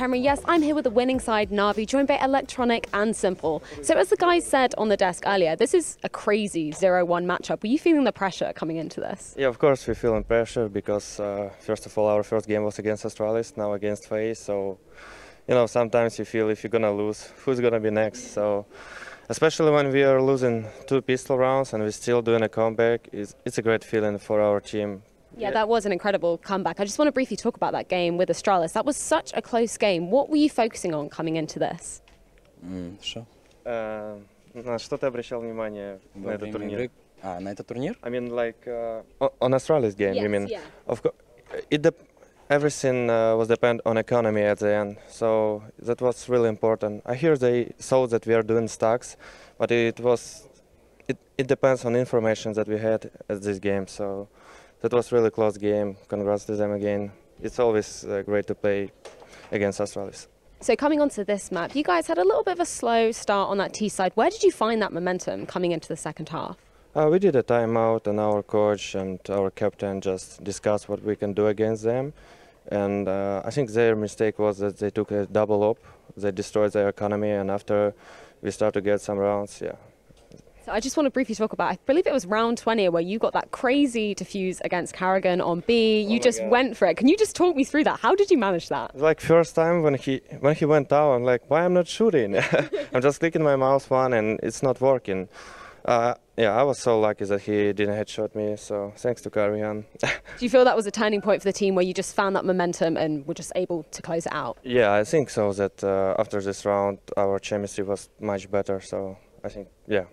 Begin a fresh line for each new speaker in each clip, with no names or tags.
Henry. Yes, I'm here with the winning side, Navi, joined by Electronic and Simple. So, as the guys said on the desk earlier, this is a crazy 0 1 matchup. Were you feeling the pressure coming into this?
Yeah, of course, we're feeling pressure because, uh, first of all, our first game was against Astralis, now against FaZe. So, you know, sometimes you feel if you're going to lose, who's going to be next? So, especially when we are losing two pistol rounds and we're still doing a comeback, it's, it's a great feeling for our team.
Yeah, that was an incredible comeback. I just want to briefly talk about that game with Astralis. That was such a close game. What were you focusing on coming into this?
М, Что?
Uh, на что ты обращал внимание на
Во
этот
время
турнир?
игры? А, на этот турнир?
I mean, like, uh, o- on Astralis game, you
Yes,
mean?
yeah.
Of course, it dep- everything uh, was depend on economy at the end, so that was really important. I hear they saw that we are doing stacks, but it was it, it depends on information that we had at this game. So that was really close game. Congrats to them again. It's always uh, great to play against Astralis.
So, coming onto this map, you guys had a little bit of a slow start on that T side. Where did you find that momentum coming into the second half?
Uh, we did a timeout, and our coach and our captain just discussed what we can do against them. And uh, I think their mistake was that they took a double up. They destroyed their economy, and after we start to get some rounds, yeah.
So, I just want to briefly talk about I believe it was round 20 where you got that crazy defuse against Karrigan on B. You
my
just
God.
went for it. Can you just talk me through that? How did you manage that?
Like first time when he when he went down, I'm like, why I'm not shooting? I'm just clicking my mouse one, and it's not working. Uh, yeah, I was so lucky that he didn't headshot me. So thanks to Karrigan.
Do you feel that was a turning point for the team where you just found that momentum and were just able to close it out?
yeah, I think so. That uh, after this round, our chemistry was much better. So I think, yeah.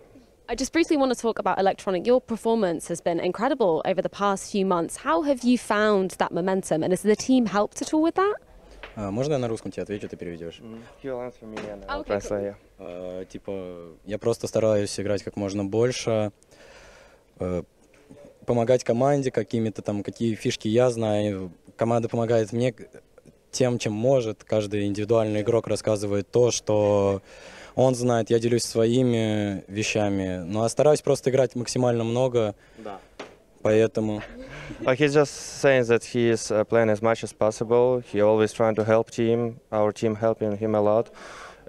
I just briefly want to talk about Electronic. Your performance has been incredible over the past few months. How have you found that momentum and has the team helped at all with that?
А, можно я на русском тебе отвечу, ты переведешь?
Yeah.
А, типа, я просто стараюсь играть как можно больше, э, помогать команде какими-то там, какие фишки я знаю. Команда помогает мне к- тем, чем может. Каждый индивидуальный игрок рассказывает то, что он знает. Я делюсь своими вещами. Ну, а стараюсь просто играть максимально много, поэтому...
Like he's just saying that he is uh, playing as much as possible. He always trying to help team. Our team helping him a lot.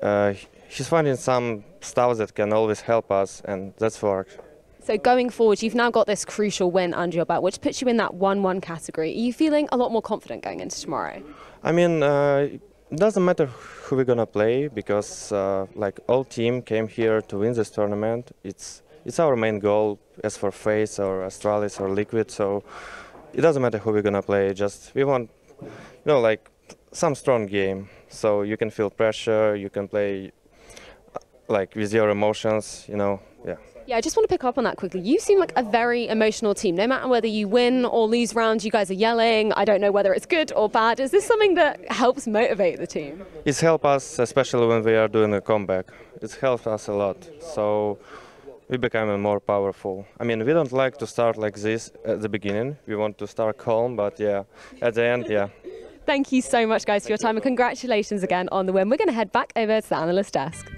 Uh, he's finding some stuff that can always help us, and that's worked.
So going forward, you've now got this crucial win under your belt, which puts you in that 1-1 category. Are you feeling a lot more confident going into tomorrow?
I mean, uh, doesn't matter who we're gonna play because uh, like all team came here to win this tournament. It's it's our main goal as for FaZe or Astralis or Liquid. So it doesn't matter who we're gonna play. Just we want, you know, like some strong game. So you can feel pressure. You can play uh, like with your emotions. You know, yeah.
Yeah, I just want to pick up on that quickly. You seem like a very emotional team. No matter whether you win or lose rounds, you guys are yelling. I don't know whether it's good or bad. Is this something that helps motivate the team?
It's helped us, especially when we are doing a comeback. It's helped us a lot. So we become more powerful. I mean, we don't like to start like this at the beginning. We want to start calm, but yeah, at the end, yeah.
Thank you so much, guys, for your time, and congratulations again on the win. We're going to head back over to the analyst desk.